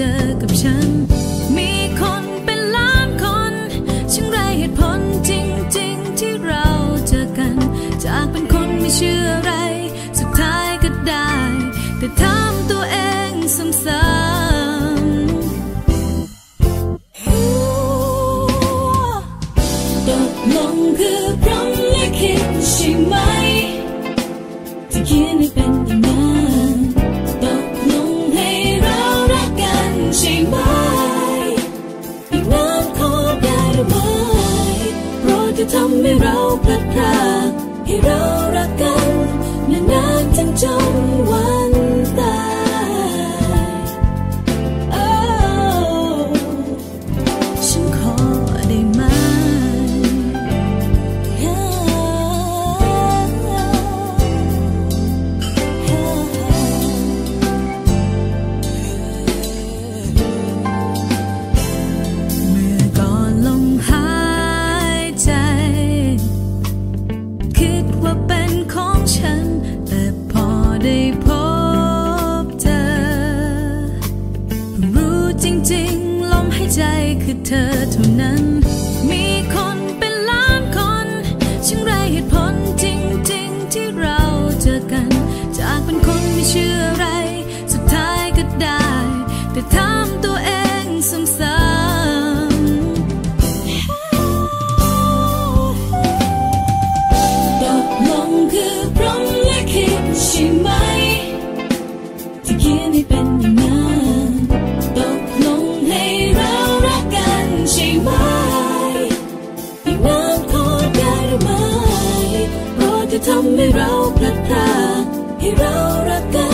เจอกับฉัน มีคนเป็นล้านคนช่างไรเหตุผลจริง ๆ ที่เราเจอกัน จากเป็นคนไม่เชื่ออะไร สุดท้ายก็ได้ แต่ถามตัวเองซ้ำๆตกลงคือพรหมแลิขิตใช่ไหมที่เขียนให้เป็นอย่าง จะทำให้เราพลัดพรากให้เรารักกันนานๆจนจม เธอเท่านั้น มีคนเป็นล้านคนช่างไรเหตุผลจริง ๆ ที่เราเจอกัน จากเป็นคนไม่เชื่อ ทำให้เราพลัดพรากให้เรารักกัน